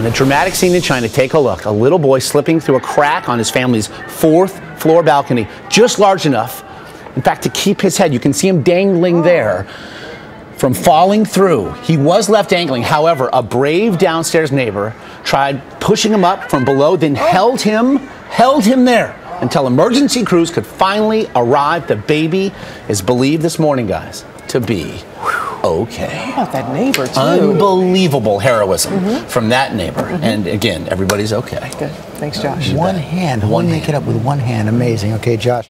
And a dramatic scene in China. Take a look. A little boy slipping through a crack on his family's fourth floor balcony, just large enough, in fact, to keep his head. You can see him dangling oh. there from falling through. He was left dangling. However, a brave downstairs neighbor tried pushing him up from below, then oh. held him, held him there until emergency crews could finally arrive. The baby is believed this morning, guys, to be okay. How about that neighbor, too? Unbelievable heroism mm-hmm. from that neighbor. Mm-hmm. And again, everybody's okay. Good. Thanks, uh, Josh. One hand. One One hand. make it up with one hand. Amazing. Okay, Josh.